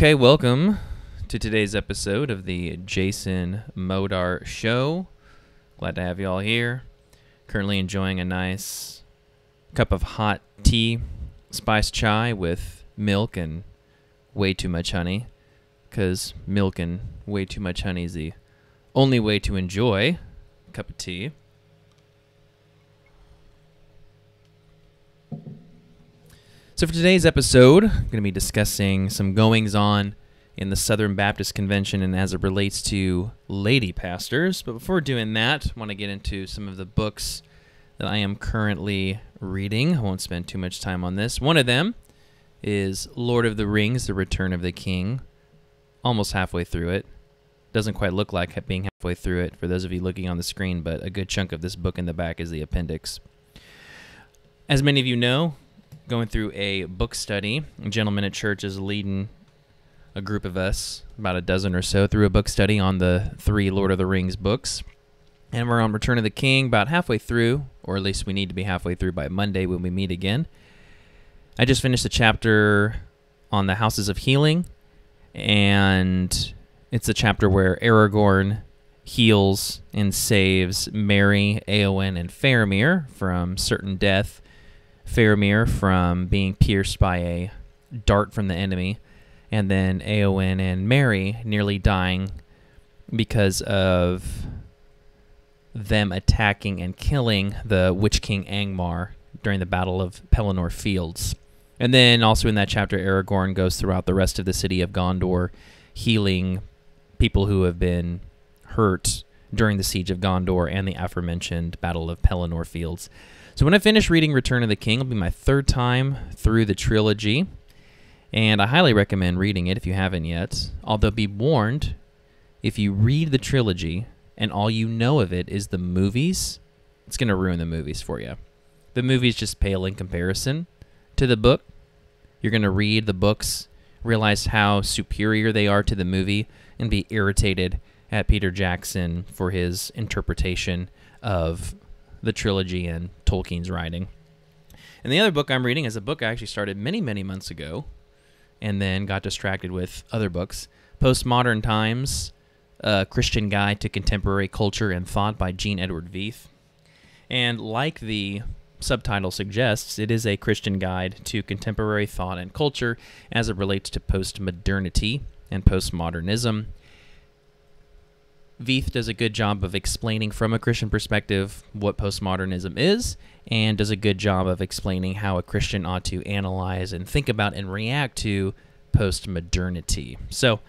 Okay, welcome to today's episode of the Jason Modar Show. Glad to have you all here. Currently enjoying a nice cup of hot tea, spiced chai with milk and way too much honey. Because milk and way too much honey is the only way to enjoy a cup of tea. So, for today's episode, I'm going to be discussing some goings on in the Southern Baptist Convention and as it relates to lady pastors. But before doing that, I want to get into some of the books that I am currently reading. I won't spend too much time on this. One of them is Lord of the Rings The Return of the King. Almost halfway through it. Doesn't quite look like being halfway through it for those of you looking on the screen, but a good chunk of this book in the back is the appendix. As many of you know, going through a book study. A gentleman at church is leading a group of us, about a dozen or so, through a book study on the three Lord of the Rings books. And we're on Return of the King, about halfway through, or at least we need to be halfway through by Monday when we meet again. I just finished a chapter on the Houses of Healing, and it's a chapter where Aragorn heals and saves Merry, Eowyn, and Faramir from certain death Faramir from being pierced by a dart from the enemy, and then Eowyn and Merry nearly dying because of them attacking and killing the Witch King Angmar during the Battle of Pelennor Fields. And then also in that chapter, Aragorn goes throughout the rest of the city of Gondor, healing people who have been hurt during the siege of Gondor and the aforementioned Battle of Pelennor Fields. So when I finish reading Return of the King, it'll be my third time through the trilogy, and I highly recommend reading it if you haven't yet. Although be warned, if you read the trilogy and all you know of it is the movies, it's going to ruin the movies for you. The movies just pale in comparison to the book. You're going to read the books, realize how superior they are to the movie, and be irritated at Peter Jackson for his interpretation of the trilogy and Tolkien's writing. And the other book I'm reading is a book I actually started many, many months ago and then got distracted with other books. Postmodern Times, a Christian Guide to Contemporary Culture and Thought by Gene Edward Veith. And like the subtitle suggests, it is a Christian guide to contemporary thought and culture as it relates to postmodernity and postmodernism Veith does a good job of explaining from a Christian perspective what postmodernism is, and does a good job of explaining how a Christian ought to analyze and think about and react to postmodernity. So,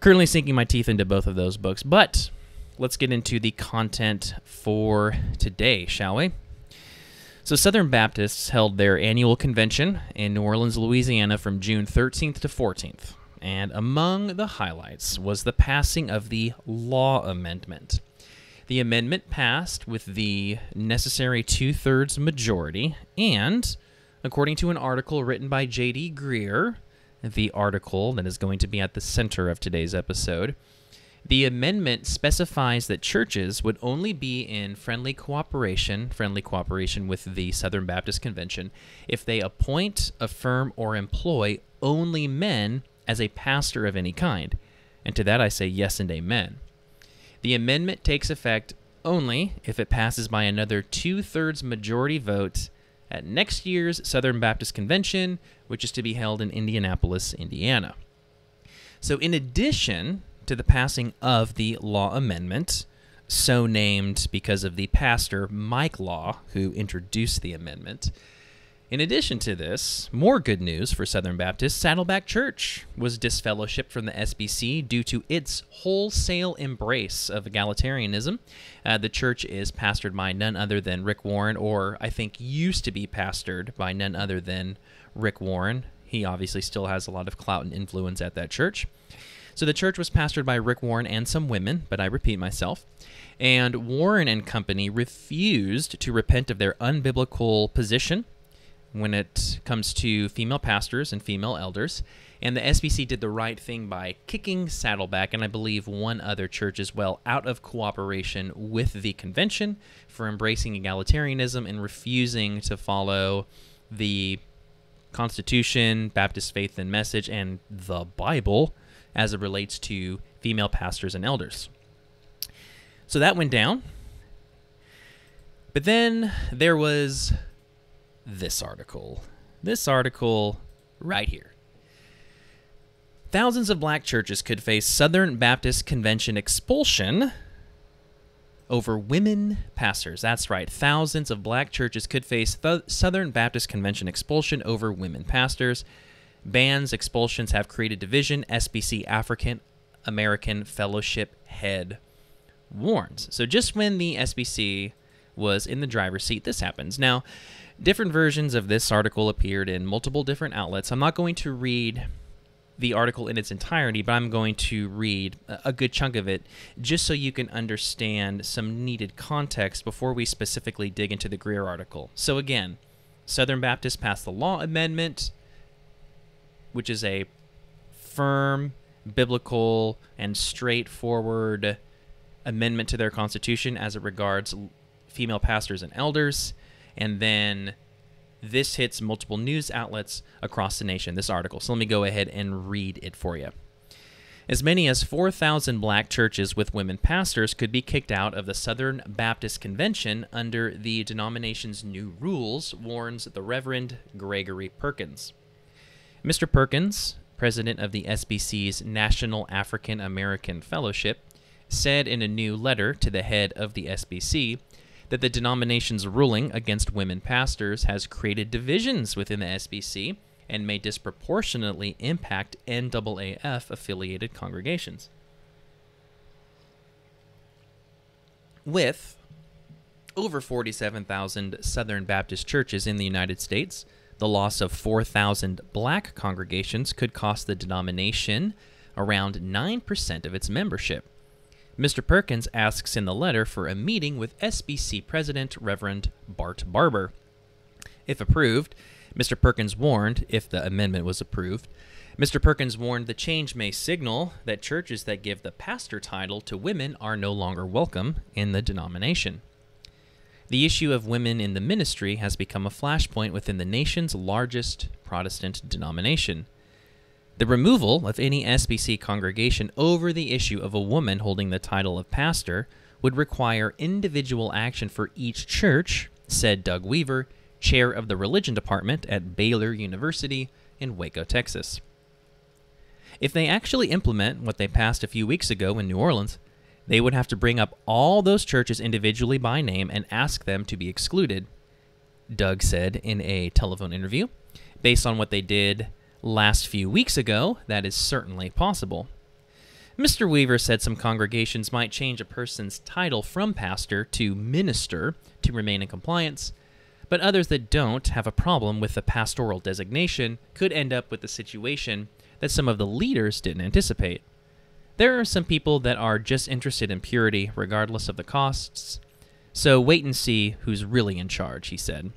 currently sinking my teeth into both of those books, but let's get into the content for today, shall we? So, Southern Baptists held their annual convention in New Orleans, Louisiana from June 13th to 14th and among the highlights was the passing of the Law Amendment. The amendment passed with the necessary two thirds majority, and according to an article written by J.D. Greear, the article that is going to be at the center of today's episode, the amendment specifies that churches would only be in friendly cooperation, friendly cooperation with the Southern Baptist Convention, if they appoint, affirm, or employ only men as a pastor of any kind. And to that I say yes and amen. The amendment takes effect only if it passes by another two thirds majority vote at next year's Southern Baptist Convention, which is to be held in Indianapolis, Indiana. So, in addition to the passing of the law amendment, so named because of the pastor Mike Law, who introduced the amendment, in addition to this, more good news for Southern Baptist, Saddleback Church was disfellowshipped from the SBC due to its wholesale embrace of egalitarianism. Uh, the church is pastored by none other than Rick Warren, or I think used to be pastored by none other than Rick Warren. He obviously still has a lot of clout and influence at that church. So the church was pastored by Rick Warren and some women, but I repeat myself. And Warren and company refused to repent of their unbiblical position when it comes to female pastors and female elders. And the SBC did the right thing by kicking Saddleback and I believe one other church as well out of cooperation with the convention for embracing egalitarianism and refusing to follow the Constitution, Baptist Faith and Message, and the Bible as it relates to female pastors and elders. So that went down. But then there was this article. This article right here. Thousands of black churches could face Southern Baptist Convention expulsion over women pastors. That's right. Thousands of black churches could face th- Southern Baptist Convention expulsion over women pastors. Bans, expulsions have created division. SBC African American Fellowship head warns. So just when the SBC was in the driver's seat, this happens. Now, different versions of this article appeared in multiple different outlets. I'm not going to read the article in its entirety, but I'm going to read a good chunk of it just so you can understand some needed context before we specifically dig into the Greear article. So, again, Southern Baptists passed the Law Amendment, which is a firm, biblical, and straightforward amendment to their constitution as it regards female pastors and elders. And then this hits multiple news outlets across the nation, this article. So let me go ahead and read it for you. As many as 4,000 black churches with women pastors could be kicked out of the Southern Baptist Convention under the denomination's new rules, warns the Reverend Gregory Perkins. Mr. Perkins, president of the SBC's National African American Fellowship, said in a new letter to the head of the SBC that the denomination's ruling against women pastors has created divisions within the SBC and may disproportionately impact NAAF affiliated congregations. With over 47,000 Southern Baptist churches in the United States, the loss of 4,000 black congregations could cost the denomination around 9% of its membership. Mr. Perkins asks in the letter for a meeting with SBC President Reverend Bart Barber. If approved, Mr. Perkins warned, if the amendment was approved, Mr. Perkins warned the change may signal that churches that give the pastor title to women are no longer welcome in the denomination. The issue of women in the ministry has become a flashpoint within the nation's largest Protestant denomination. The removal of any SBC congregation over the issue of a woman holding the title of pastor would require individual action for each church, said Doug Weaver, chair of the religion department at Baylor University in Waco, Texas. If they actually implement what they passed a few weeks ago in New Orleans, they would have to bring up all those churches individually by name and ask them to be excluded, Doug said in a telephone interview. Based on what they did last few weeks ago, that is certainly possible. Mr. Weaver said some congregations might change a person's title from pastor to minister to remain in compliance, but others that don't have a problem with the pastoral designation could end up with the situation that some of the leaders didn't anticipate. There are some people that are just interested in purity regardless of the costs, so wait and see who's really in charge, he said.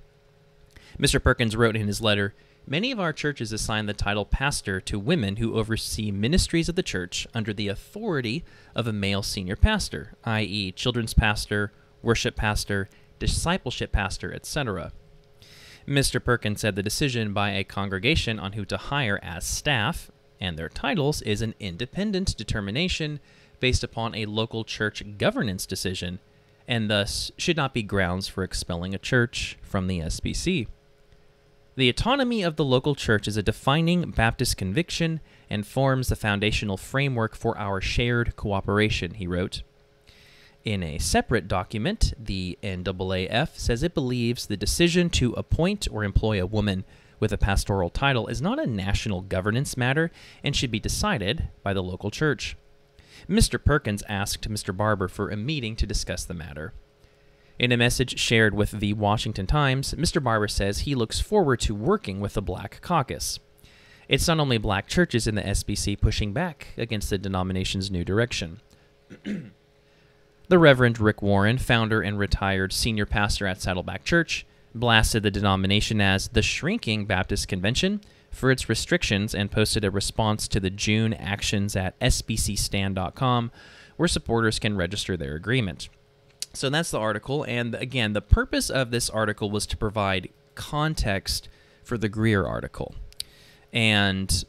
Mr. Perkins wrote in his letter Many of our churches assign the title pastor to women who oversee ministries of the church under the authority of a male senior pastor, i.e., children's pastor, worship pastor, discipleship pastor, etc. Mr. Perkins said the decision by a congregation on who to hire as staff and their titles is an independent determination based upon a local church governance decision and thus should not be grounds for expelling a church from the SBC. The autonomy of the local church is a defining Baptist conviction and forms the foundational framework for our shared cooperation, he wrote. In a separate document, the NAAF says it believes the decision to appoint or employ a woman with a pastoral title is not a national governance matter and should be decided by the local church. Mr. Perkins asked Mr. Barber for a meeting to discuss the matter. In a message shared with the Washington Times, Mr. Barber says he looks forward to working with the Black Caucus. It's not only black churches in the SBC pushing back against the denomination's new direction. the Reverend Rick Warren, founder and retired senior pastor at Saddleback Church, blasted the denomination as the shrinking Baptist Convention for its restrictions and posted a response to the June actions at sbcstand.com where supporters can register their agreement. So that's the article. And again, the purpose of this article was to provide context for the Greear article. And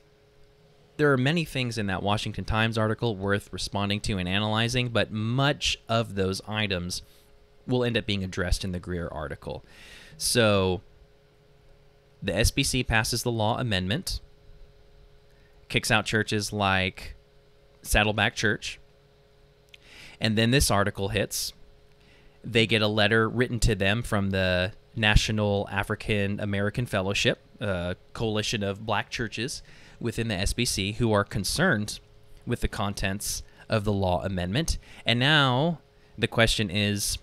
there are many things in that Washington Times article worth responding to and analyzing, but much of those items will end up being addressed in the Greear article. So the SBC passes the law amendment, kicks out churches like Saddleback Church, and then this article hits. They get a letter written to them from the National African American Fellowship, a coalition of black churches within the SBC who are concerned with the contents of the law amendment. And now the question is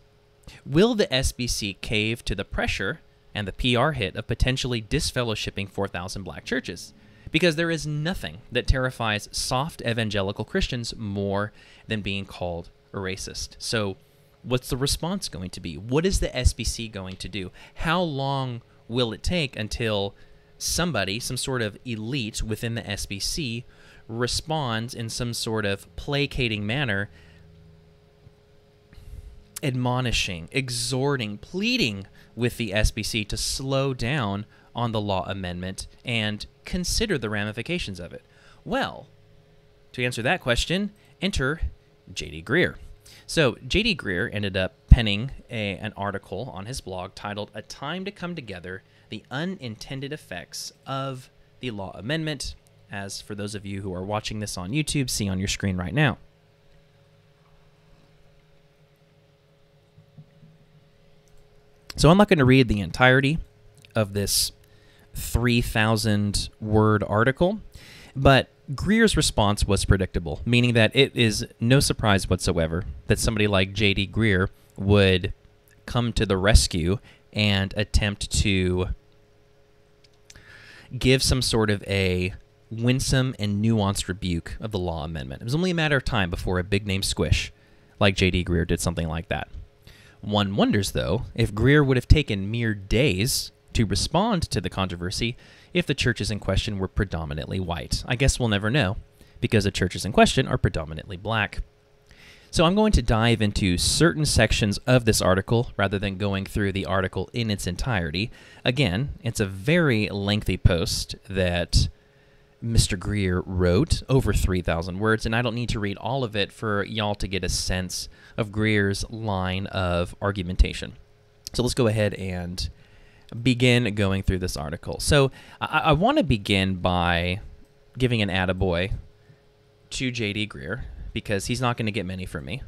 will the SBC cave to the pressure and the PR hit of potentially disfellowshipping 4,000 black churches? Because there is nothing that terrifies soft evangelical Christians more than being called a racist. So, what's the response going to be? What is the SBC going to do? How long will it take until somebody, some sort of elite within the SBC, responds in some sort of placating manner, admonishing, exhorting, pleading with the SBC to slow down on the law amendment and consider the ramifications of it? Well, to answer that question, enter J.D. Greear. So, J.D. Greear ended up penning a, an article on his blog titled A Time to Come Together The Unintended Effects of the Law Amendment, as for those of you who are watching this on YouTube, see on your screen right now. So, I'm not going to read the entirety of this 3,000 word article, but Greear's response was predictable, meaning that it is no surprise whatsoever that somebody like J.D. Greear would come to the rescue and attempt to give some sort of a winsome and nuanced rebuke of the law amendment. It was only a matter of time before a big name squish like J.D. Greear did something like that. One wonders, though, if Greear would have taken mere days to respond to the controversy if the churches in question were predominantly white. I guess we'll never know, because the churches in question are predominantly black. So I'm going to dive into certain sections of this article rather than going through the article in its entirety. Again, it's a very lengthy post that Mr. Greear wrote, over 3,000 words, and I don't need to read all of it for y'all to get a sense of Greear's line of argumentation. So let's go ahead and begin going through this article. So I, I want to begin by giving an attaboy to J.D. Greear because he's not going to get many from me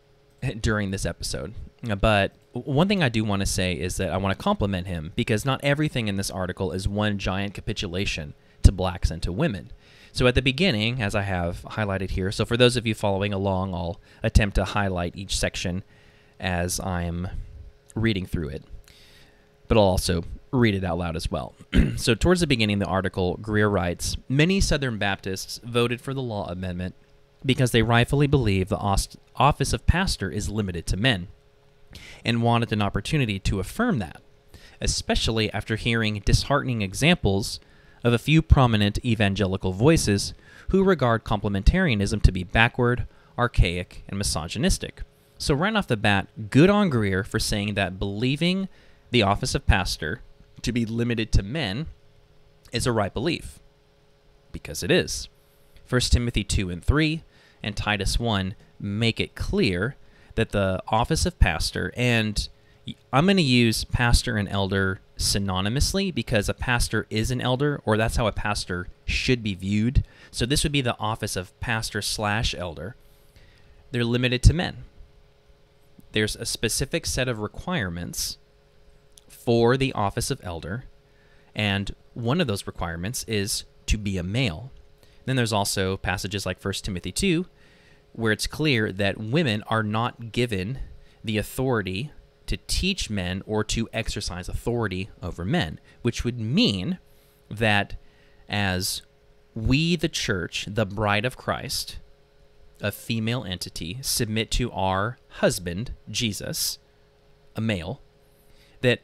during this episode. But one thing I do want to say is that I want to compliment him because not everything in this article is one giant capitulation to blacks and to women. So at the beginning, as I have highlighted here, so for those of you following along, I'll attempt to highlight each section as I'm reading through it but I'll also read it out loud as well. so, towards the beginning of the article, Greear writes Many Southern Baptists voted for the law amendment because they rightfully believe the office of pastor is limited to men and wanted an opportunity to affirm that, especially after hearing disheartening examples of a few prominent evangelical voices who regard complementarianism to be backward, archaic, and misogynistic. So, right off the bat, good on Greear for saying that believing the office of pastor to be limited to men is a right belief because it is. 1 Timothy 2 and 3 and Titus 1 make it clear that the office of pastor and I'm going to use pastor and elder synonymously because a pastor is an elder, or that's how a pastor should be viewed. So this would be the office of pastor slash elder. They're limited to men. There's a specific set of requirements for the office of elder, and one of those requirements is to be a male. Then there's also passages like 1 Timothy 2, where it's clear that women are not given the authority to teach men or to exercise authority over men, which would mean that as we, the church, the bride of Christ, a female entity, submit to our husband, Jesus, a male, that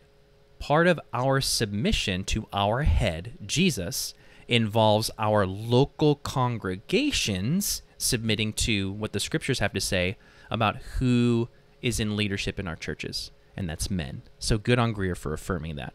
part of our submission to our head, Jesus, involves our local congregations submitting to what the scriptures have to say about who is in leadership in our churches, and that's men. So good on Greear for affirming that.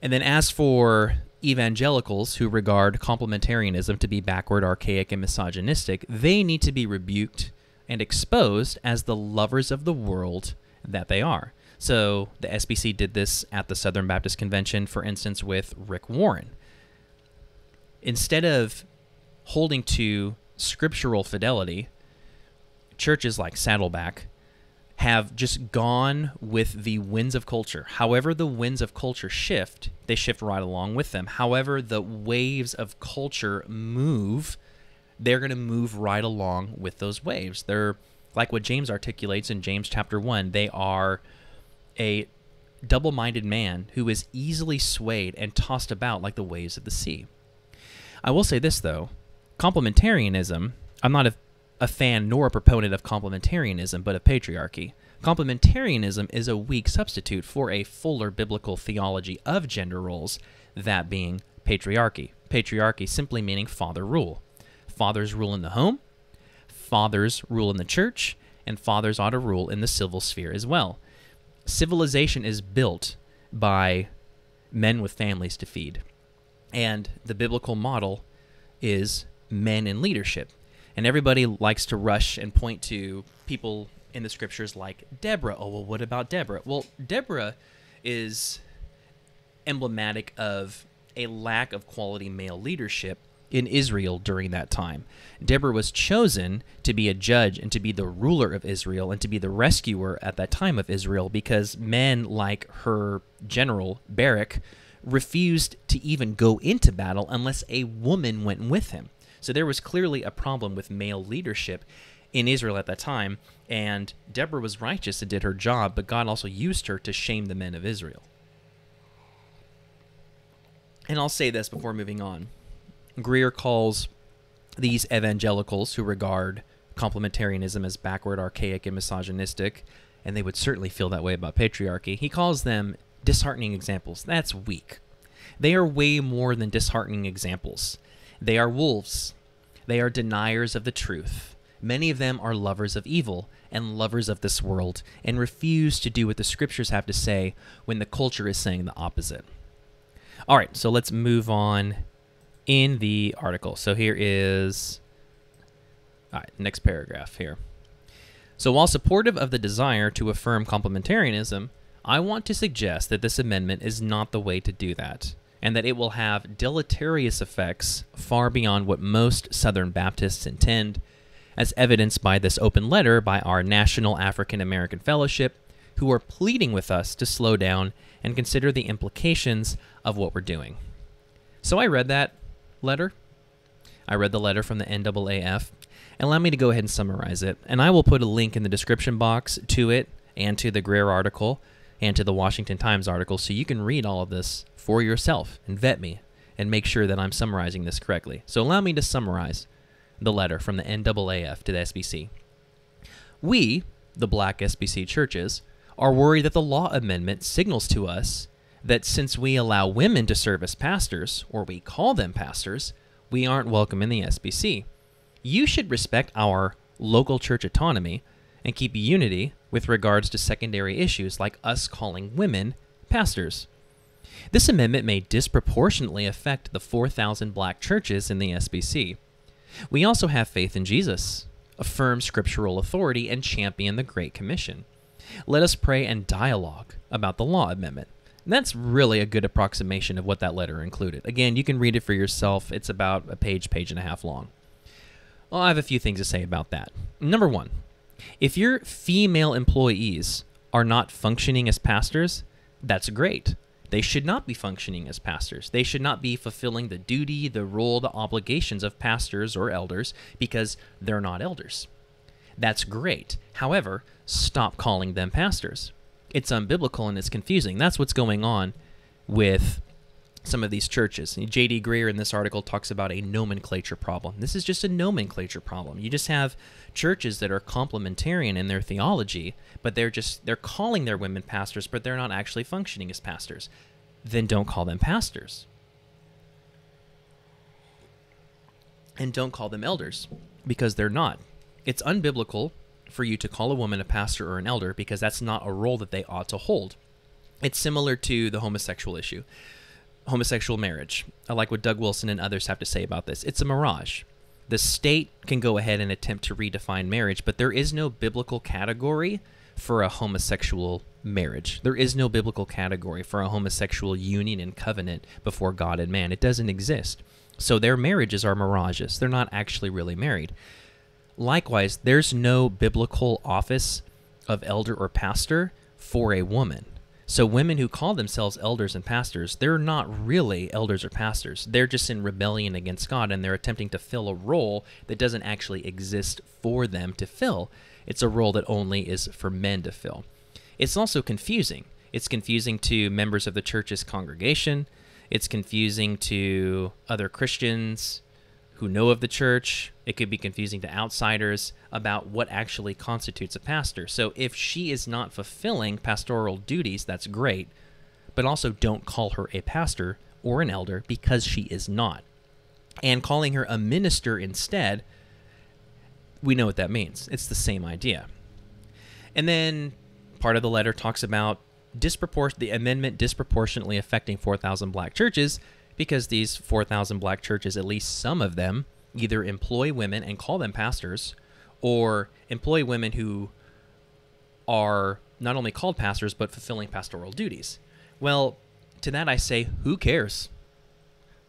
And then as for evangelicals who regard complementarianism to be backward, archaic, and misogynistic, they need to be rebuked and exposed as the lovers of the world that they are. So the SBC did this at the Southern Baptist Convention, for instance, with Rick Warren. Instead of holding to scriptural fidelity, churches like Saddleback have just gone with the winds of culture. However, the winds of culture shift, they shift right along with them. However, the waves of culture move, they're going to move right along with those waves. They're like what James articulates in James chapter 1. They are a double minded man who is easily swayed and tossed about like the waves of the sea. I will say this, though complementarianism, I'm not a a fan nor a proponent of complementarianism, but of patriarchy. Complementarianism is a weak substitute for a fuller biblical theology of gender roles, that being patriarchy. Patriarchy simply meaning father rule. Fathers rule in the home, fathers rule in the church, and fathers ought to rule in the civil sphere as well. Civilization is built by men with families to feed. And the biblical model is men in leadership. And everybody likes to rush and point to people in the scriptures like Deborah. Oh, well, what about Deborah? Well, Deborah is emblematic of a lack of quality male leadership in Israel during that time. Deborah was chosen to be a judge and to be the ruler of Israel and to be the rescuer at that time of Israel because men like her general, Barak, refused to even go into battle unless a woman went with him. So there was clearly a problem with male leadership in Israel at that time, and Deborah was righteous and did her job, but God also used her to shame the men of Israel. And I'll say this before moving on. Greear calls these evangelicals who regard complementarianism as backward, archaic, and misogynistic, and they would certainly feel that way about patriarchy. He calls them disheartening examples. That's weak. They are way more than disheartening examples. They are wolves. They are deniers of the truth. Many of them are lovers of evil and lovers of this world and refuse to do what the scriptures have to say when the culture is saying the opposite. All right, so let's move on in the article. So here is all right, next paragraph here. So while supportive of the desire to affirm complementarianism, I want to suggest that this amendment is not the way to do that and that it will have deleterious effects far beyond what most Southern Baptists intend, as evidenced by this open letter by our National African American Fellowship, who are pleading with us to slow down and consider the implications of what we're doing. So I read that letter. I read the letter from the NAAF. Allow me to go ahead and summarize it, and I will put a link in the description box to it and to the Greear article and to the Washington Times article so you can read all of this for yourself and vet me and make sure that I'm summarizing this correctly. So allow me to summarize the letter from the NAAF to the SBC. We, the black SBC churches, are worried that the law amendment signals to us that since we allow women to serve as pastors, or we call them pastors, we aren't welcome in the SBC. You should respect our local church autonomy and keep unity with regards to secondary issues like us calling women pastors. This amendment may disproportionately affect the 4,000 black churches in the SBC. We also have faith in Jesus, affirm scriptural authority, and champion the Great Commission. Let us pray and dialogue about the law amendment. That's really a good approximation of what that letter included. Again, you can read it for yourself. It's about a page, page and a half long. Well, I have a few things to say about that. Number one, if your female employees are not functioning as pastors, that's great. They should not be functioning as pastors. They should not be fulfilling the duty, the role, the obligations of pastors or elders because they're not elders. That's great. However, stop calling them pastors. It's unbiblical and it's confusing. That's what's going on with some of these churches. J.D. Greear in this article talks about a nomenclature problem. This is just a nomenclature problem. You just have churches that are complementarian in their theology, but they're just they're calling their women pastors, but they're not actually functioning as pastors. Then don't call them pastors. And don't call them elders because they're not. It's unbiblical for you to call a woman a pastor or an elder because that's not a role that they ought to hold. It's similar to the homosexual issue homosexual marriage. I like what Doug Wilson and others have to say about this. It's a mirage. The state can go ahead and attempt to redefine marriage, but there is no biblical category for a homosexual marriage. There is no biblical category for a homosexual union and covenant before God and man. It doesn't exist. So their marriages are mirages. They're not actually really married. Likewise, there's no biblical office of elder or pastor for a woman. So women who call themselves elders and pastors, they're not really elders or pastors. They're just in rebellion against God and they're attempting to fill a role that doesn't actually exist for them to fill. It's a role that only is for men to fill. It's also confusing. It's confusing to members of the church's congregation. It's confusing to other Christians who know of the church. It could be confusing to outsiders about what actually constitutes a pastor. So if she is not fulfilling pastoral duties, that's great, but also don't call her a pastor or an elder because she is not. And calling her a minister instead, we know what that means. It's the same idea. And then part of the letter talks about dispropor- the amendment disproportionately affecting 4,000 black churches because these 4,000 black churches, at least some of them, either employ women and call them pastors or employ women who are not only called pastors but fulfilling pastoral duties. Well, to that I say, who cares?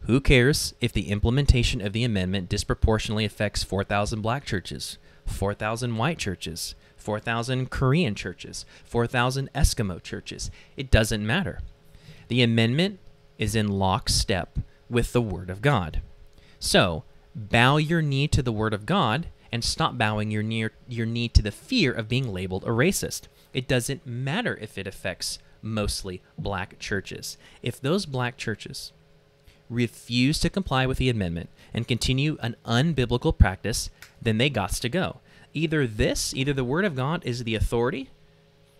Who cares if the implementation of the amendment disproportionately affects 4,000 black churches, 4,000 white churches, 4,000 Korean churches, 4,000 Eskimo churches? It doesn't matter. The amendment is in lockstep with the Word of God. So, bow your knee to the Word of God and stop bowing your knee, your knee to the fear of being labeled a racist. It doesn't matter if it affects mostly black churches. If those black churches refuse to comply with the amendment and continue an unbiblical practice, then they got to go. Either this, either the word of God is the authority,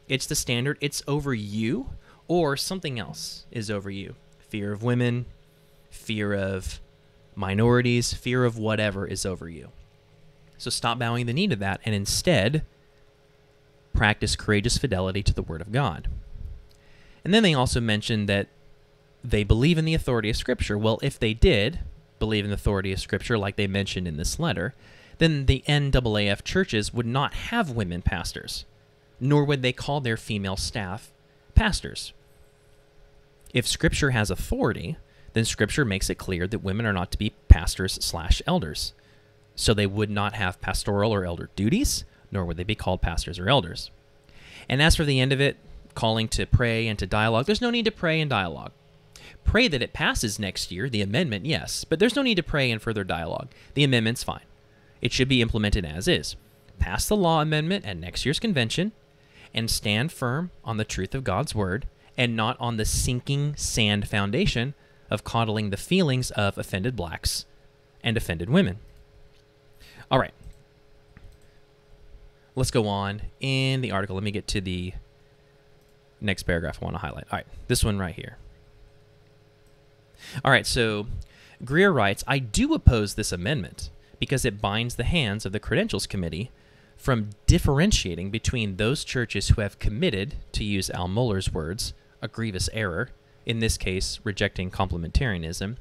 it's the standard, it's over you, or something else is over you. Fear of women, fear of minorities, fear of whatever is over you. So stop bowing the knee to that and instead practice courageous fidelity to the Word of God. And then they also mentioned that they believe in the authority of Scripture. Well, if they did believe in the authority of Scripture, like they mentioned in this letter, then the NAAF churches would not have women pastors, nor would they call their female staff pastors. If Scripture has authority, then Scripture makes it clear that women are not to be pastors slash elders. So they would not have pastoral or elder duties, nor would they be called pastors or elders. And as for the end of it, calling to pray and to dialogue, there's no need to pray and dialogue. Pray that it passes next year, the amendment, yes, but there's no need to pray and further dialogue. The amendment's fine. It should be implemented as is. Pass the law amendment at next year's convention and stand firm on the truth of God's word and not on the sinking sand foundation of coddling the feelings of offended blacks and offended women. All right. Let's go on in the article. Let me get to the next paragraph I want to highlight. All right, this one right here. All right, so Greear writes I do oppose this amendment because it binds the hands of the Credentials Committee from differentiating between those churches who have committed, to use Al Mohler's words, a grievous error, in this case, rejecting complementarianism,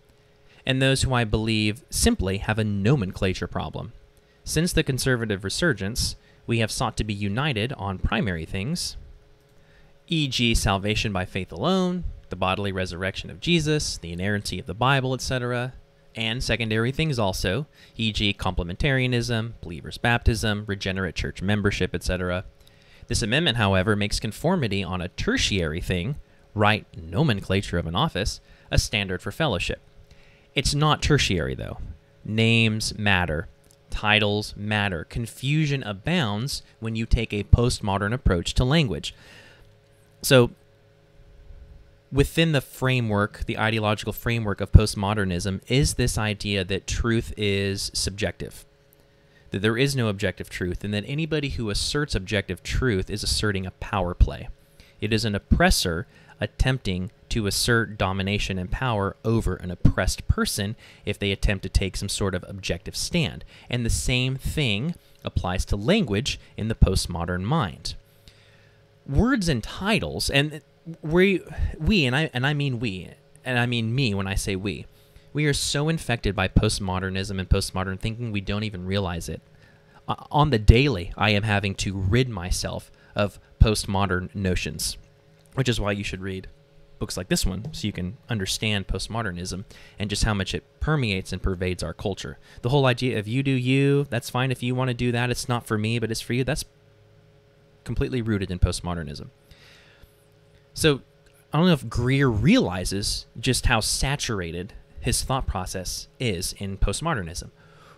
and those who I believe simply have a nomenclature problem. Since the conservative resurgence, we have sought to be united on primary things, e.g., salvation by faith alone, the bodily resurrection of Jesus, the inerrancy of the Bible, etc., and secondary things also, e.g., complementarianism, believers' baptism, regenerate church membership, etc. This amendment, however, makes conformity on a tertiary thing, right nomenclature of an office, a standard for fellowship. It's not tertiary, though. Names matter, titles matter. Confusion abounds when you take a postmodern approach to language. So, within the framework, the ideological framework of postmodernism, is this idea that truth is subjective, that there is no objective truth, and that anybody who asserts objective truth is asserting a power play. It is an oppressor attempting to assert domination and power over an oppressed person if they attempt to take some sort of objective stand. And the same thing applies to language in the postmodern mind. Words and titles, and we, we and I and I mean we, and I mean me when I say we, we are so infected by postmodernism and postmodern thinking we don't even realize it. On the daily, I am having to rid myself of postmodern notions, which is why you should read books like this one so you can understand postmodernism and just how much it permeates and pervades our culture. The whole idea of you do you, that's fine if you want to do that, it's not for me, but it's for you, that's completely rooted in postmodernism. So I don't know if Greear realizes just how saturated his thought process is in postmodernism.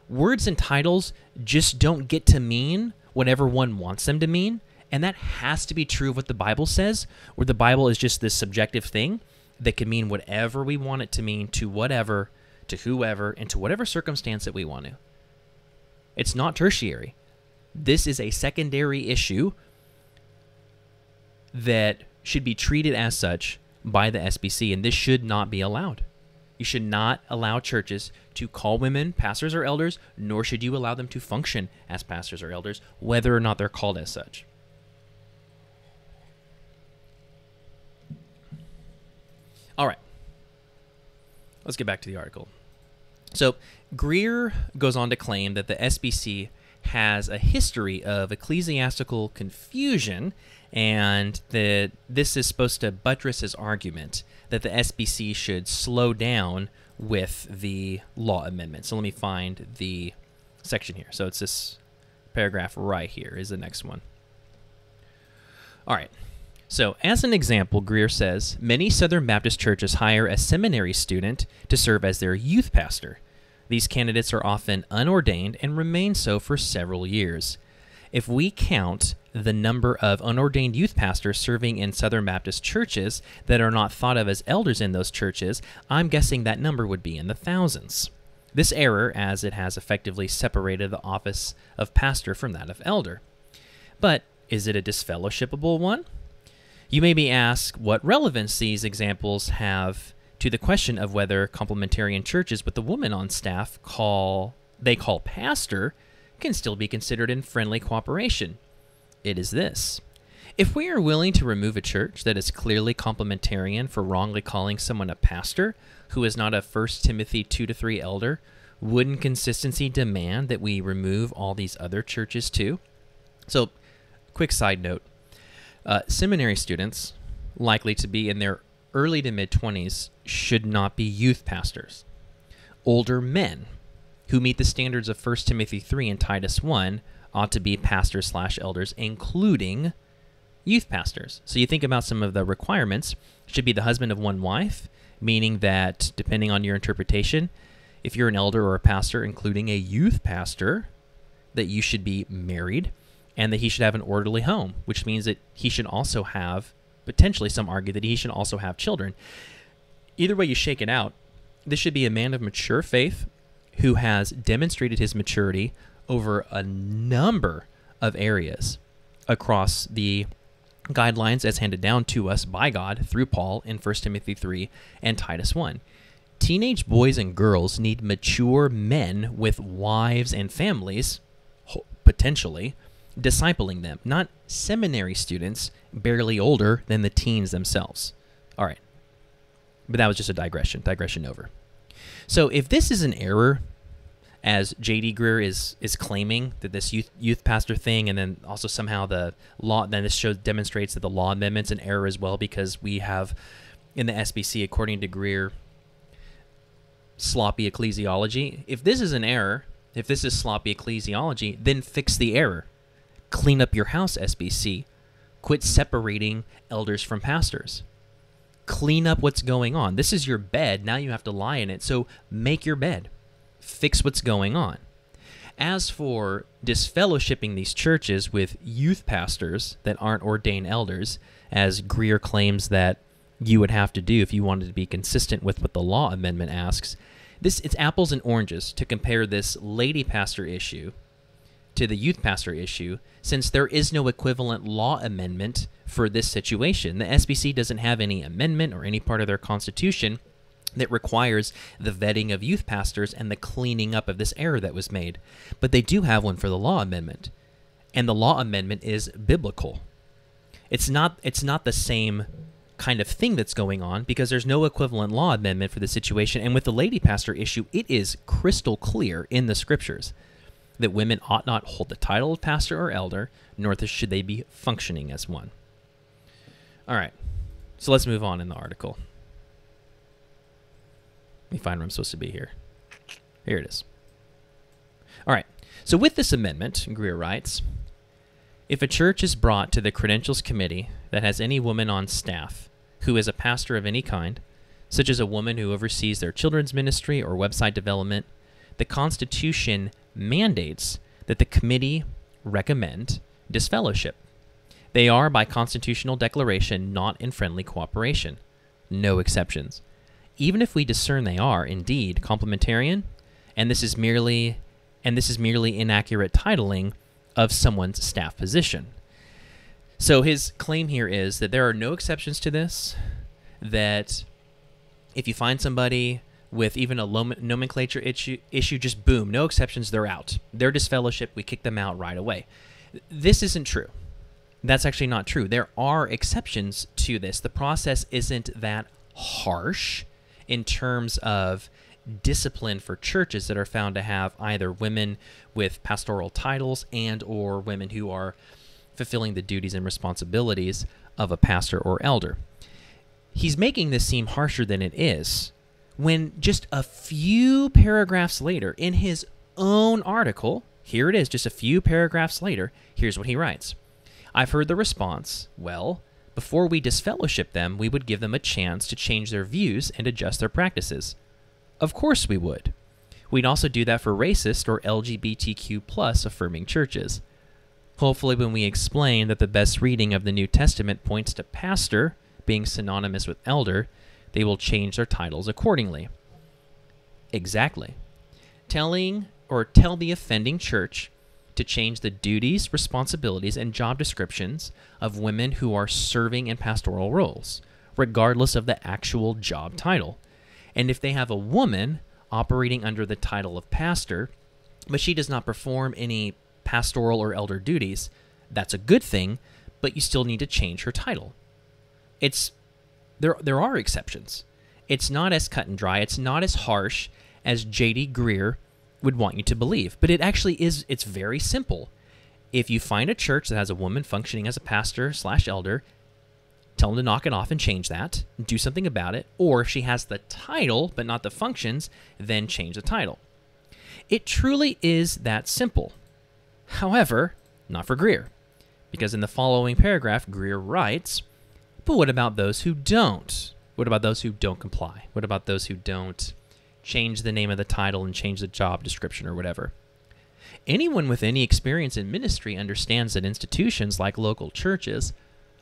Words and titles just don't get to mean whatever one wants them to mean. And that has to be true of what the Bible says, where the Bible is just this subjective thing that can mean whatever we want it to mean to whatever, to whoever, and to whatever circumstance that we want to. It's not tertiary. This is a secondary issue that should be treated as such by the SBC, and this should not be allowed. You should not allow churches to call women pastors or elders, nor should you allow them to function as pastors or elders, whether or not they're called as such. All right. Let's get back to the article. So, Greear goes on to claim that the SBC has a history of ecclesiastical confusion and that this is supposed to buttress his argument that the SBC should slow down with the law amendment. So let me find the section here. So it's this paragraph right here is the next one. All right. So, as an example, Greear says many Southern Baptist churches hire a seminary student to serve as their youth pastor. These candidates are often unordained and remain so for several years. If we count the number of unordained youth pastors serving in Southern Baptist churches that are not thought of as elders in those churches, I'm guessing that number would be in the thousands. This error, as it has effectively separated the office of pastor from that of elder. But is it a disfellowshipable one? You may be asked what relevance these examples have to the question of whether complementarian churches with the woman on staff call they call pastor can still be considered in friendly cooperation it is this. If we are willing to remove a church that is clearly complementarian for wrongly calling someone a pastor who is not a 1 Timothy 2 to 3 elder, wouldn't consistency demand that we remove all these other churches too? So, quick side note uh, seminary students, likely to be in their early to mid 20s, should not be youth pastors. Older men who meet the standards of 1 Timothy 3 and Titus 1 ought to be pastors slash elders, including youth pastors. So you think about some of the requirements. Should be the husband of one wife, meaning that depending on your interpretation, if you're an elder or a pastor, including a youth pastor, that you should be married and that he should have an orderly home, which means that he should also have potentially some argue that he should also have children. Either way you shake it out, this should be a man of mature faith who has demonstrated his maturity over a number of areas across the guidelines as handed down to us by God through Paul in 1 Timothy 3 and Titus 1. Teenage boys and girls need mature men with wives and families, potentially, discipling them, not seminary students barely older than the teens themselves. All right. But that was just a digression. Digression over. So if this is an error as J.D. Greear is is claiming that this youth youth pastor thing, and then also somehow the law. Then this shows demonstrates that the law amendment's an error as well because we have in the SBC, according to Greear, sloppy ecclesiology. If this is an error, if this is sloppy ecclesiology, then fix the error. Clean up your house, SBC. Quit separating elders from pastors. Clean up what's going on. This is your bed. Now you have to lie in it. So make your bed fix what's going on. As for disfellowshipping these churches with youth pastors that aren't ordained elders, as Greear claims that you would have to do if you wanted to be consistent with what the law amendment asks, this it's apples and oranges to compare this lady pastor issue to the youth pastor issue since there is no equivalent law amendment for this situation. The SBC doesn't have any amendment or any part of their constitution that requires the vetting of youth pastors and the cleaning up of this error that was made. But they do have one for the law amendment. And the law amendment is biblical. It's not it's not the same kind of thing that's going on because there's no equivalent law amendment for the situation. And with the lady pastor issue, it is crystal clear in the scriptures that women ought not hold the title of pastor or elder, nor should they be functioning as one. All right, so let's move on in the article. Let me find where I'm supposed to be here. Here it is. All right, so with this amendment, Greear writes If a church is brought to the credentials committee that has any woman on staff who is a pastor of any kind, such as a woman who oversees their children's ministry or website development, the Constitution mandates that the committee recommend disfellowship. They are, by constitutional declaration, not in friendly cooperation. No exceptions. Even if we discern they are, indeed, complementarian, and this is merely and this is merely inaccurate titling of someone's staff position. So his claim here is that there are no exceptions to this, that if you find somebody with even a nomenclature issue, issue, just boom, no exceptions, they're out. They're disfellowship, we kick them out right away. This isn't true. That's actually not true. There are exceptions to this. The process isn't that harsh in terms of discipline for churches that are found to have either women with pastoral titles and or women who are fulfilling the duties and responsibilities of a pastor or elder. He's making this seem harsher than it is when just a few paragraphs later in his own article, here it is, just a few paragraphs later, here's what he writes. I've heard the response, well, before we disfellowship them, we would give them a chance to change their views and adjust their practices. Of course we would. We'd also do that for racist or LGBTQ plus affirming churches. Hopefully, when we explain that the best reading of the New Testament points to pastor being synonymous with elder, they will change their titles accordingly. Exactly. Telling or tell the offending church to change the duties, responsibilities, and job descriptions of women who are serving in pastoral roles, regardless of the actual job title. And if they have a woman operating under the title of pastor, but she does not perform any pastoral or elder duties, that's a good thing, but you still need to change her title. It's there there are exceptions. It's not as cut and dry, it's not as harsh as JD Greear would want you to believe, but it actually is it's very simple. If you find a church that has a woman functioning as a pastor slash elder, tell them to knock it off and change that, do something about it. Or if she has the title but not the functions, then change the title. It truly is that simple. However, not for Greear, because in the following paragraph, Greear writes, But what about those who don't? What about those who don't comply? What about those who don't change the name of the title and change the job description or whatever? Anyone with any experience in ministry understands that institutions like local churches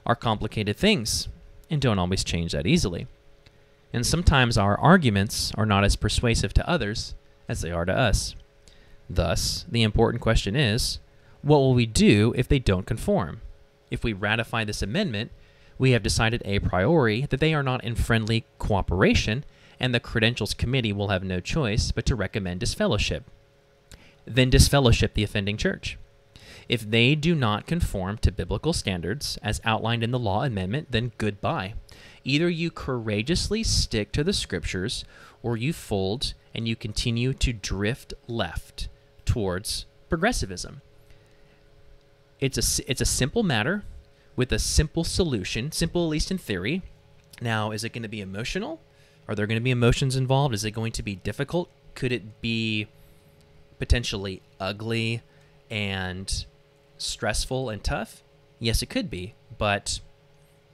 are complicated things and don't always change that easily. And sometimes our arguments are not as persuasive to others as they are to us. Thus, the important question is what will we do if they don't conform? If we ratify this amendment, we have decided a priori that they are not in friendly cooperation, and the Credentials Committee will have no choice but to recommend disfellowship. Then disfellowship the offending church. If they do not conform to biblical standards as outlined in the law amendment, then goodbye. Either you courageously stick to the scriptures or you fold and you continue to drift left towards progressivism. It's a, it's a simple matter with a simple solution, simple at least in theory. Now, is it going to be emotional? Are there going to be emotions involved? Is it going to be difficult? Could it be potentially ugly and stressful and tough? Yes, it could be, but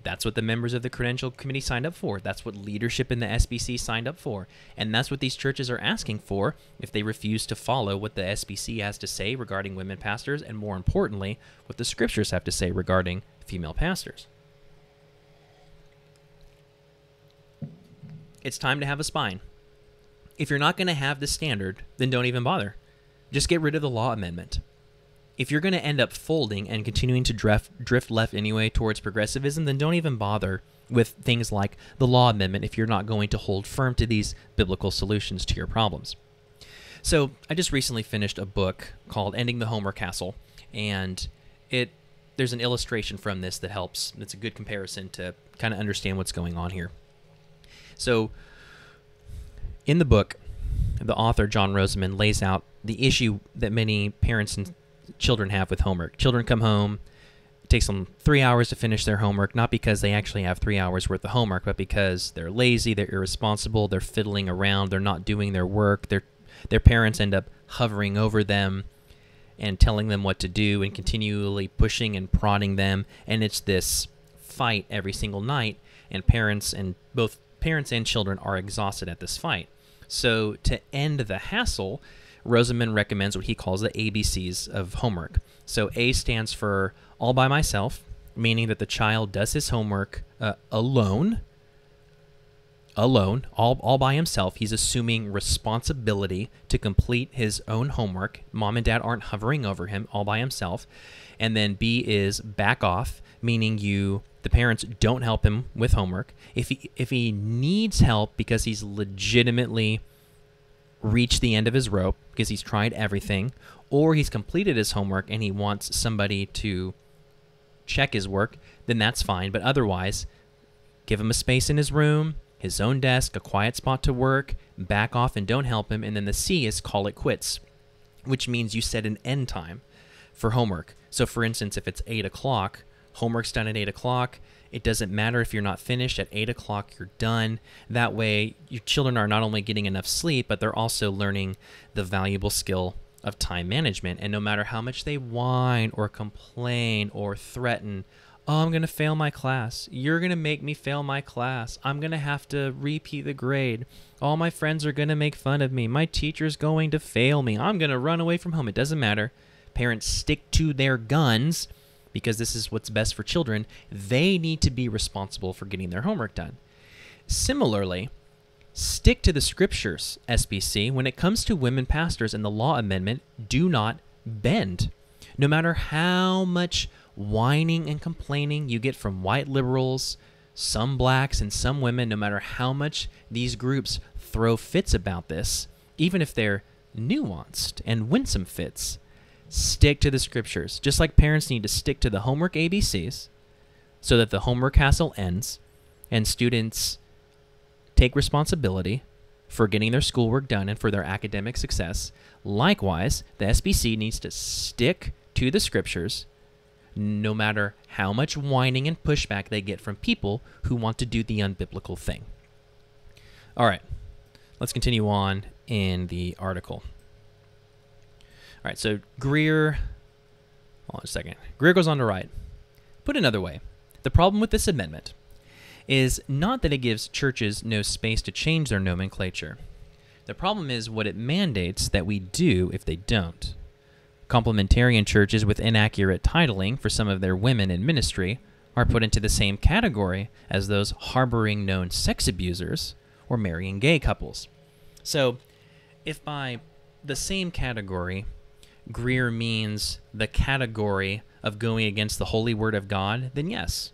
that's what the members of the credential committee signed up for. That's what leadership in the SBC signed up for. And that's what these churches are asking for if they refuse to follow what the SBC has to say regarding women pastors, and more importantly, what the scriptures have to say regarding female pastors. It's time to have a spine. If you're not going to have the standard, then don't even bother. Just get rid of the law amendment if you're going to end up folding and continuing to drift, drift left anyway towards progressivism, then don't even bother with things like the law amendment if you're not going to hold firm to these biblical solutions to your problems. So, I just recently finished a book called Ending the Homework Hassle, and it there's an illustration from this that helps. It's a good comparison to kind of understand what's going on here. So, in the book, the author John Rosemond lays out the issue that many parents and children have with homework. Children come home, it takes them three hours to finish their homework, not because they actually have three hours worth of homework, but because they're lazy, they're irresponsible, they're fiddling around, they're not doing their work, their their parents end up hovering over them and telling them what to do and continually pushing and prodding them. And it's this fight every single night and parents and both parents and children are exhausted at this fight. So to end the hassle rosemond recommends what he calls the abcs of homework. So a stands for all by myself meaning that the child does his homework uh, alone alone, all, all by himself. He's assuming responsibility to complete his own homework. Mom and dad aren't hovering over him, all by himself. And then B is back off, meaning you the parents don't help him with homework. If he if he needs help because he's legitimately reached the end of his rope because he's tried everything, or he's completed his homework and he wants somebody to check his work, then that's fine. But otherwise, give him a space in his room, his own desk, a quiet spot to work, back off and don't help him. And then the C is call it quits, which means you set an end time for homework. So, for instance, if it's 8 o'clock, homework's done at 8 o'clock. It doesn't matter if you're not finished at 8 o'clock, you're done. That way, your children are not only getting enough sleep, but they're also learning the valuable skill of time management. And no matter how much they whine or complain or threaten, oh, I'm going to fail my class. You're going to make me fail my class. I'm going to have to repeat the grade. All my friends are going to make fun of me. My teacher's going to fail me. I'm going to run away from home. It doesn't matter. Parents stick to their guns because this is what's best for children. They need to be responsible for getting their homework done. Similarly, stick to the scriptures, SBC. When it comes to women pastors and the law amendment, do not bend. No matter how much whining and complaining you get from white liberals, some blacks, and some women, no matter how much these groups throw fits about this, even if they're nuanced and winsome fits, stick to the scriptures. Just like parents need to stick to the homework ABCs so that the homework hassle ends and students take responsibility for getting their schoolwork done and for their academic success. Likewise, the SBC needs to stick to the scriptures no matter how much whining and pushback they get from people who want to do the unbiblical thing. All right, let's continue on in the article. All right, so Greear, hold on a second. Greear goes on to write Put another way, the problem with this amendment is not that it gives churches no space to change their nomenclature. The problem is what it mandates that we do if they don't. Complementarian churches with inaccurate titling for some of their women in ministry are put into the same category as those harboring known sex abusers or marrying gay couples. So, if by the same category, Greear means the category of going against the holy word of God, then yes,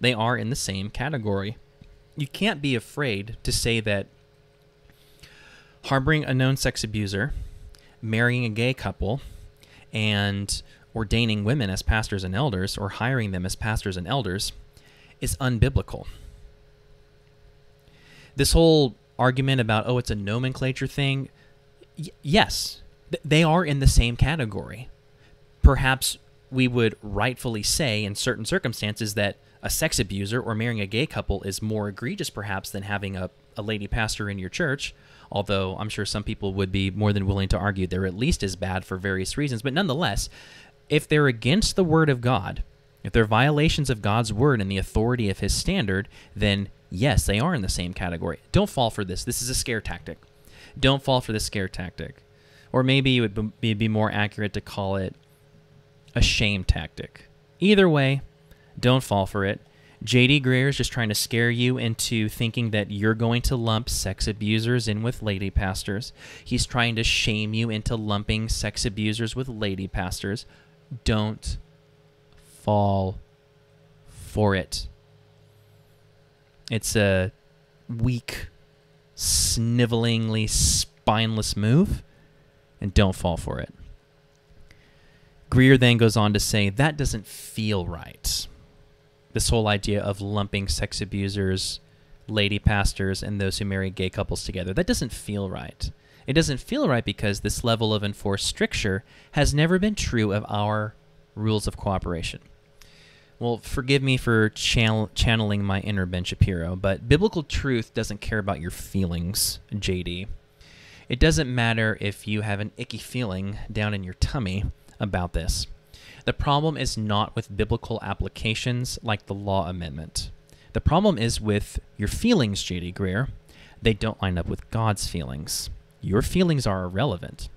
they are in the same category. You can't be afraid to say that harboring a known sex abuser, marrying a gay couple, and ordaining women as pastors and elders or hiring them as pastors and elders is unbiblical. This whole argument about, oh, it's a nomenclature thing, y- yes, th- they are in the same category. Perhaps we would rightfully say in certain circumstances that a sex abuser or marrying a gay couple is more egregious, perhaps, than having a, a lady pastor in your church although I'm sure some people would be more than willing to argue they're at least as bad for various reasons. But nonetheless, if they're against the word of God, if they're violations of God's word and the authority of his standard, then yes, they are in the same category. Don't fall for this. This is a scare tactic. Don't fall for the scare tactic. Or maybe it would be more accurate to call it a shame tactic. Either way, don't fall for it. JD Greear is just trying to scare you into thinking that you're going to lump sex abusers in with lady pastors. He's trying to shame you into lumping sex abusers with lady pastors. Don't fall for it. It's a weak, snivelingly spineless move, and don't fall for it. Greear then goes on to say that doesn't feel right. This whole idea of lumping sex abusers, lady pastors, and those who marry gay couples together, that doesn't feel right. It doesn't feel right because this level of enforced stricture has never been true of our rules of cooperation. Well, forgive me for channel- channeling my inner Ben Shapiro, but biblical truth doesn't care about your feelings, JD. It doesn't matter if you have an icky feeling down in your tummy about this. The problem is not with biblical applications like the law amendment. The problem is with your feelings, JD Greear. They don't line up with God's feelings. Your feelings are irrelevant.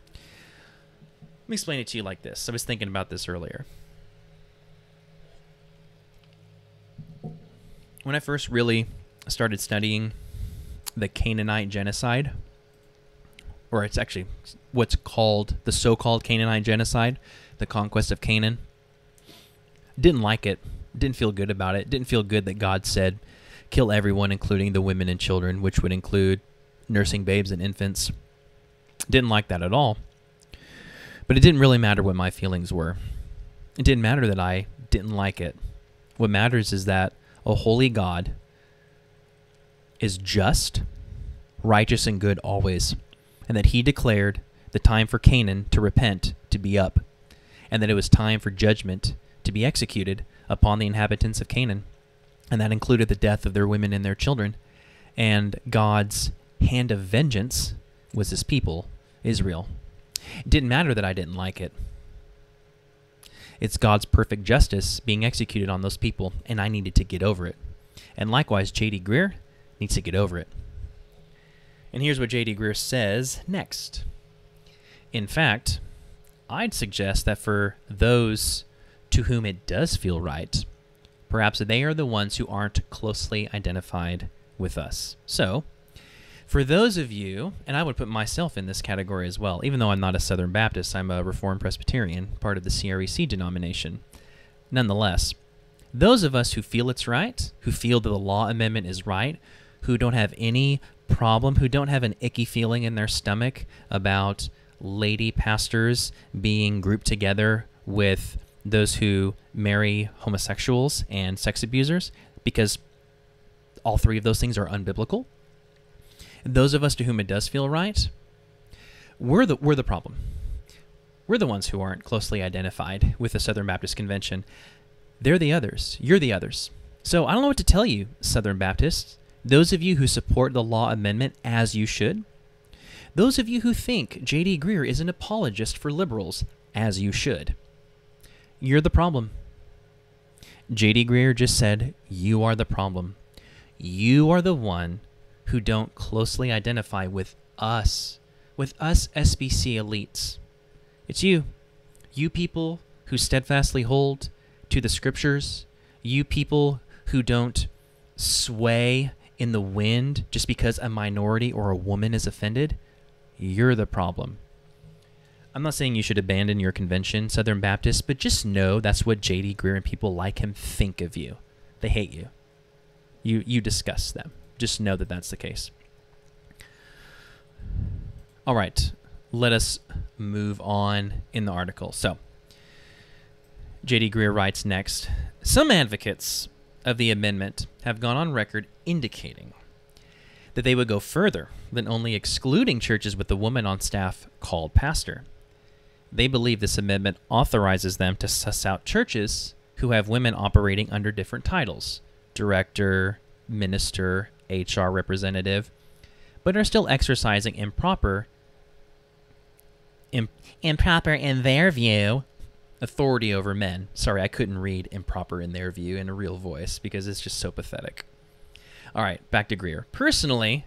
Let me explain it to you like this. I was thinking about this earlier. When I first really started studying the Canaanite genocide, or it's actually what's called the so-called Canaanite genocide, the conquest of Canaan. Didn't like it. Didn't feel good about it. Didn't feel good that God said, "Kill everyone, including the women and children," which would include nursing babes and infants. Didn't like that at all. But it didn't really matter what my feelings were. It didn't matter that I didn't like it. What matters is that a holy God is just, righteous, and good always and that he declared the time for Canaan to repent to be up, and that it was time for judgment to be executed upon the inhabitants of Canaan. And that included the death of their women and their children. And God's hand of vengeance was his people, Israel. It didn't matter that I didn't like it. It's God's perfect justice being executed on those people, and I needed to get over it. And likewise, J.D. Greear needs to get over it. And here's what J.D. Greear says next. In fact, I'd suggest that for those to whom it does feel right, perhaps they are the ones who aren't closely identified with us. So, for those of you, and I would put myself in this category as well, even though I'm not a Southern Baptist, I'm a Reformed Presbyterian, part of the CREC denomination. Nonetheless, those of us who feel it's right, who feel that the law amendment is right, who don't have any problem, who don't have an icky feeling in their stomach about lady pastors being grouped together with those who marry homosexuals and sex abusers, because all three of those things are unbiblical. Those of us to whom it does feel right, we're the we're the problem. We're the ones who aren't closely identified with the Southern Baptist Convention. They're the others. You're the others. So I don't know what to tell you, Southern Baptists. Those of you who support the law amendment as you should. Those of you who think J.D. Greear is an apologist for liberals as you should. You're the problem. J.D. Greear just said, You are the problem. You are the one who don't closely identify with us, with us SBC elites. It's you. You people who steadfastly hold to the scriptures. You people who don't sway in the wind just because a minority or a woman is offended, you're the problem. I'm not saying you should abandon your convention, Southern Baptist, but just know that's what J.D. Greear and people like him think of you. They hate you. You you disgust them. Just know that that's the case. All right, let us move on in the article. So, J.D. Greear writes next Some advocates of the amendment have gone on record indicating that they would go further than only excluding churches with a woman on staff called pastor. They believe this amendment authorizes them to suss out churches who have women operating under different titles director, minister, HR representative, but are still exercising improper improper in their view authority over men. Sorry, I couldn't read improper in their view in a real voice because it's just so pathetic. All right, back to Greear. Personally,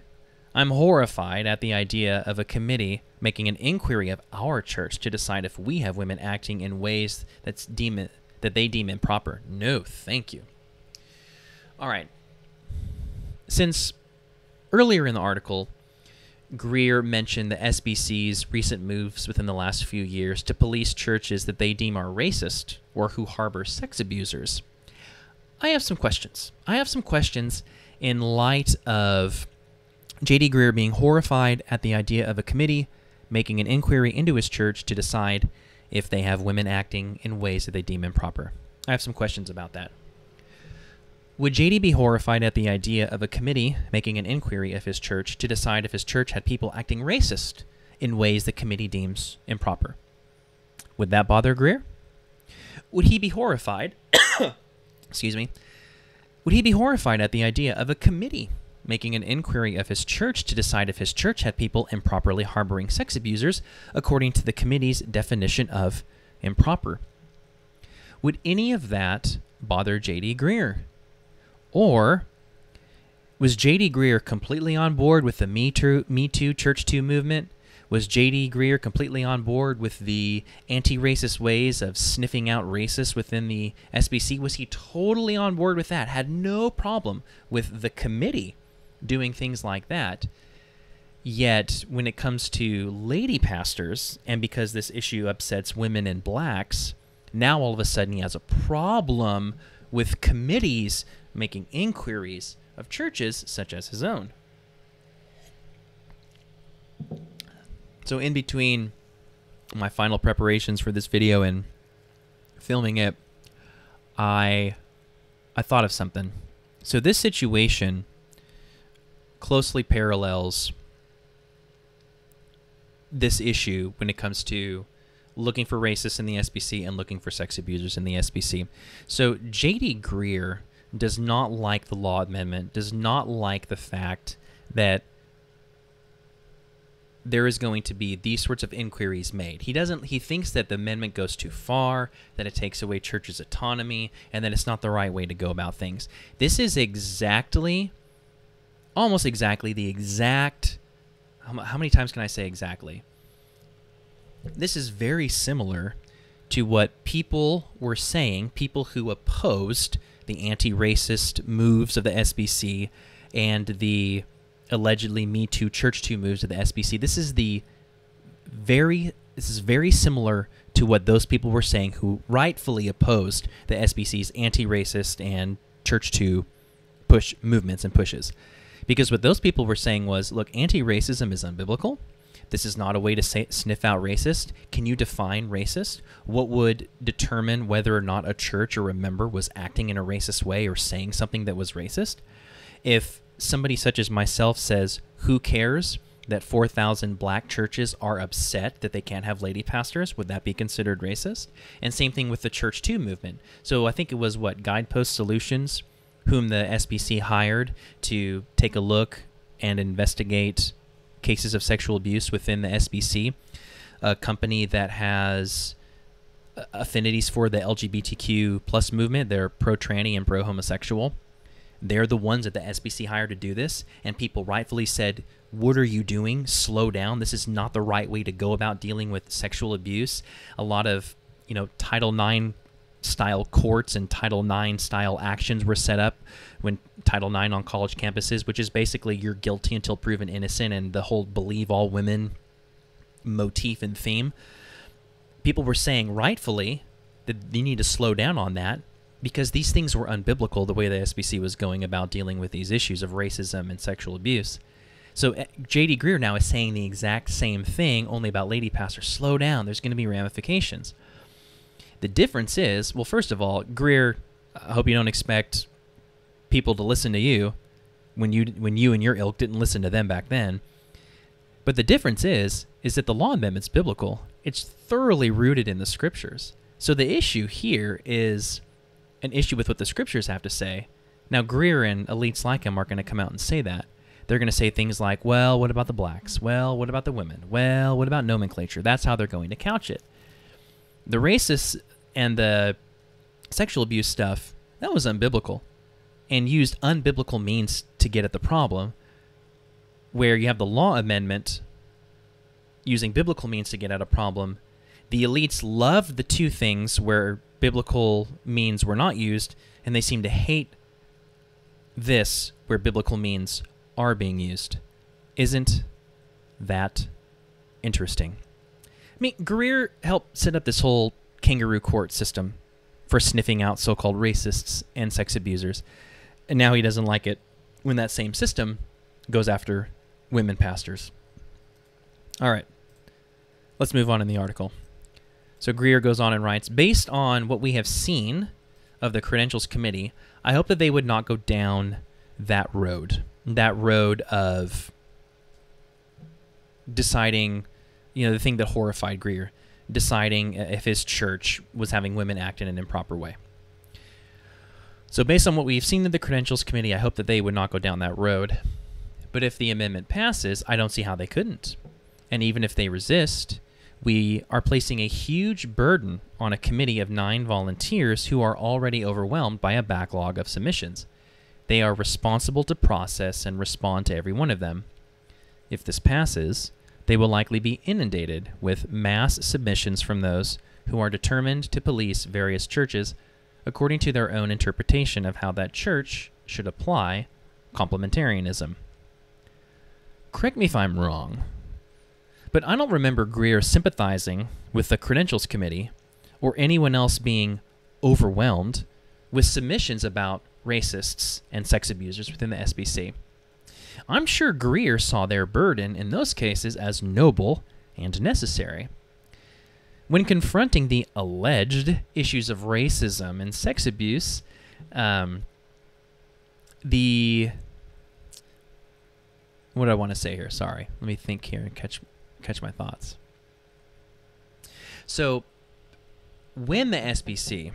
I'm horrified at the idea of a committee making an inquiry of our church to decide if we have women acting in ways that's deem that they deem improper. No, thank you. All right. Since earlier in the article, Greear mentioned the SBC's recent moves within the last few years to police churches that they deem are racist or who harbor sex abusers. I have some questions. I have some questions in light of J.D. Greear being horrified at the idea of a committee making an inquiry into his church to decide if they have women acting in ways that they deem improper. I have some questions about that. Would JD be horrified at the idea of a committee making an inquiry of his church to decide if his church had people acting racist in ways the committee deems improper? Would that bother Greear? Would he be horrified? excuse me. Would he be horrified at the idea of a committee making an inquiry of his church to decide if his church had people improperly harboring sex abusers according to the committee's definition of improper? Would any of that bother J.D. Greear? Or was J.D. Greear completely on board with the Me Too, Me Too Church Too movement? Was J.D. Greear completely on board with the anti racist ways of sniffing out racists within the SBC? Was he totally on board with that? Had no problem with the committee doing things like that? Yet, when it comes to lady pastors, and because this issue upsets women and blacks, now all of a sudden he has a problem with committees making inquiries of churches such as his own. So in between my final preparations for this video and filming it, I I thought of something. So this situation closely parallels this issue when it comes to looking for racists in the SBC and looking for sex abusers in the SBC. So J.D. Greear does not like the law amendment, does not like the fact that there is going to be these sorts of inquiries made. He doesn't he thinks that the amendment goes too far, that it takes away churches' autonomy, and that it's not the right way to go about things. This is exactly almost exactly the exact how many times can I say exactly? This is very similar to what people were saying, people who opposed the anti racist moves of the SBC and the allegedly Me Too Church Too moves to the SBC. This is the very this is very similar to what those people were saying who rightfully opposed the SBC's anti-racist and Church Too push movements and pushes. Because what those people were saying was, look, anti-racism is unbiblical. This is not a way to say, sniff out racist. Can you define racist? What would determine whether or not a church or a member was acting in a racist way or saying something that was racist? If somebody such as myself says, Who cares? that 4,000 black churches are upset that they can't have lady pastors, would that be considered racist? And same thing with the Church Too movement. So I think it was what Guidepost Solutions, whom the SBC hired to take a look and investigate cases of sexual abuse within the SBC, a company that has uh, affinities for the LGBTQ plus movement. They're pro tranny and pro homosexual. They're the ones that the SBC hired to do this, and people rightfully said, What are you doing? Slow down. This is not the right way to go about dealing with sexual abuse. A lot of, you know, Title IX style courts and Title IX style actions were set up when Title IX on college campuses, which is basically you're guilty until proven innocent and the whole believe all women motif and theme. People were saying rightfully that you need to slow down on that because these things were unbiblical the way the SBC was going about dealing with these issues of racism and sexual abuse. So eh, J.D. Greear now is saying the exact same thing, only about lady pastors. Slow down. There's going to be ramifications. The difference is, well, first of all, Greear. I hope you don't expect people to listen to you when you when you and your ilk didn't listen to them back then. But the difference is, is that the law amendment's biblical. It's thoroughly rooted in the scriptures. So the issue here is an issue with what the scriptures have to say. Now, Greear and elites like him are going to come out and say that. They're going to say things like, well, what about the blacks? Well, what about the women? Well, what about nomenclature? That's how they're going to couch it. The racists and the sexual abuse stuff, that was unbiblical and used unbiblical means to get at the problem, where you have the law amendment using biblical means to get at a problem. The elites loved the two things where biblical means were not used, and they seem to hate this where biblical means are being used. Isn't that interesting? I mean, Greear helped set up this whole kangaroo court system for sniffing out so called racists and sex abusers. And now he doesn't like it when that same system goes after women pastors. All right, let's move on in the article. So Greear goes on and writes Based on what we have seen of the Credentials Committee, I hope that they would not go down that road, that road of deciding, you know, the thing that horrified Greear, deciding if his church was having women act in an improper way. So, based on what we've seen in the Credentials Committee, I hope that they would not go down that road. But if the amendment passes, I don't see how they couldn't. And even if they resist, we are placing a huge burden on a committee of nine volunteers who are already overwhelmed by a backlog of submissions. They are responsible to process and respond to every one of them. If this passes, they will likely be inundated with mass submissions from those who are determined to police various churches according to their own interpretation of how that church should apply complementarianism. Correct me if I'm wrong, but I don't remember Greear sympathizing with the Credentials Committee or anyone else being overwhelmed with submissions about racists and sex abusers within the SBC. I'm sure Greear saw their burden in those cases as noble and necessary. When confronting the alleged issues of racism and sex abuse, um, the what do I want to say here? Sorry, let me think here and catch catch my thoughts. So, when the SBC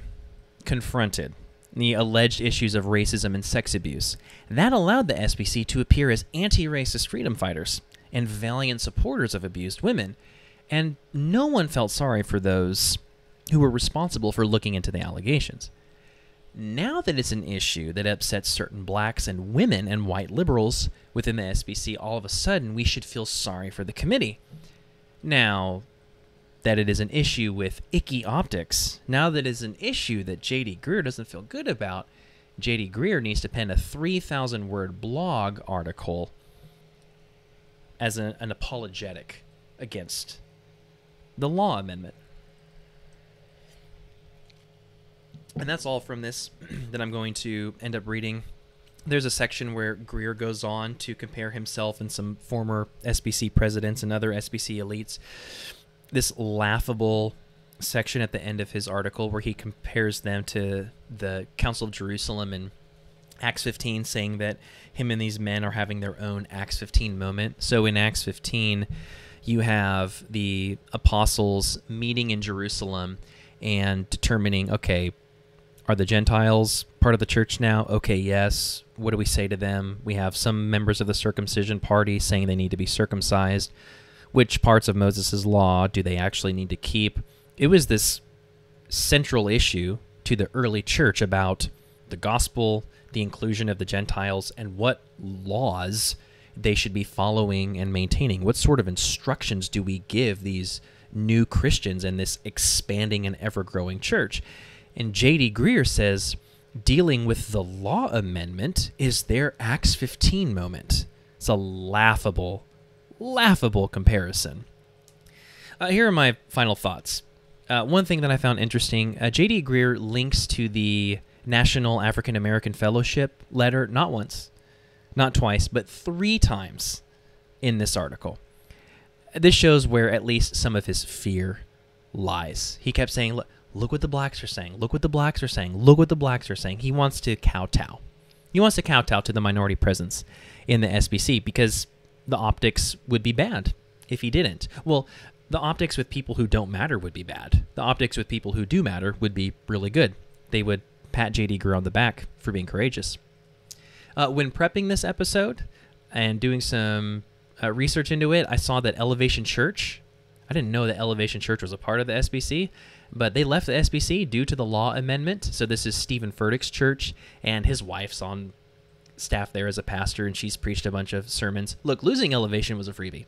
confronted the alleged issues of racism and sex abuse, that allowed the SBC to appear as anti racist freedom fighters and valiant supporters of abused women. And no one felt sorry for those who were responsible for looking into the allegations. Now that it's an issue that upsets certain blacks and women and white liberals within the SBC, all of a sudden we should feel sorry for the committee. Now, that it is an issue with icky optics, now that it is an issue that J.D. Greear doesn't feel good about, J.D. Greear needs to pen a 3,000 word blog article as a, an apologetic against the law amendment. And that's all from this that I'm going to end up reading. There's a section where Greear goes on to compare himself and some former SBC presidents and other SBC elites. This laughable section at the end of his article where he compares them to the Council of Jerusalem and Acts 15, saying that him and these men are having their own Acts 15 moment. So in Acts 15, you have the apostles meeting in Jerusalem and determining, okay, are the Gentiles part of the church now? Okay, yes. What do we say to them? We have some members of the circumcision party saying they need to be circumcised. Which parts of Moses' law do they actually need to keep? It was this central issue to the early church about the gospel, the inclusion of the Gentiles, and what laws they should be following and maintaining. What sort of instructions do we give these new Christians in this expanding and ever growing church? And J.D. Greear says dealing with the law amendment is their Acts 15 moment. It's a laughable, laughable comparison. Uh, here are my final thoughts. Uh, one thing that I found interesting uh, J.D. Greear links to the National African American Fellowship letter not once, not twice, but three times in this article. This shows where at least some of his fear lies. He kept saying, Look, look what the blacks are saying. Look what the blacks are saying. Look what the blacks are saying. He wants to kowtow. He wants to kowtow to the minority presence in the SBC because the optics would be bad if he didn't. Well, the optics with people who don't matter would be bad. The optics with people who do matter would be really good. They would pat JD Greear on the back for being courageous. Uh, when prepping this episode and doing some uh, research into it, I saw that Elevation Church. I didn't know that Elevation Church was a part of the SBC, but they left the SBC due to the law amendment. So this is Stephen Furtick's church, and his wife's on staff there as a pastor, and she's preached a bunch of sermons. Look, losing Elevation was a freebie.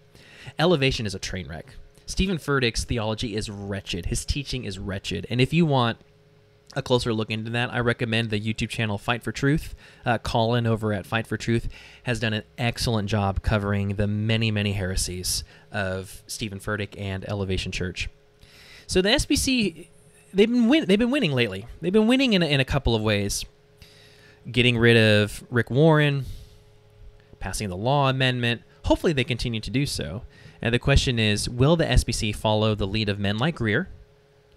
Elevation is a train wreck. Stephen Furtick's theology is wretched. His teaching is wretched. And if you want a closer look into that, I recommend the YouTube channel Fight for Truth. Uh, Colin over at Fight for Truth has done an excellent job covering the many, many heresies of Stephen Furtick and Elevation Church. So the SBC, they've been win- they've been winning lately. They've been winning in a, in a couple of ways. Getting rid of Rick Warren, passing the law amendment. Hopefully, they continue to do so. And the question is, will the SBC follow the lead of men like Greear,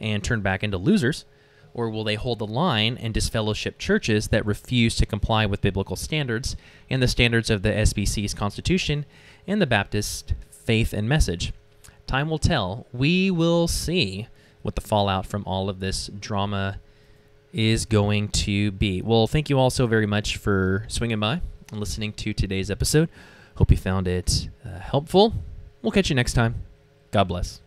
and turn back into losers? Or will they hold the line and disfellowship churches that refuse to comply with biblical standards and the standards of the SBC's Constitution and the Baptist faith and message? Time will tell. We will see what the fallout from all of this drama is going to be. Well, thank you all so very much for swinging by and listening to today's episode. Hope you found it uh, helpful. We'll catch you next time. God bless.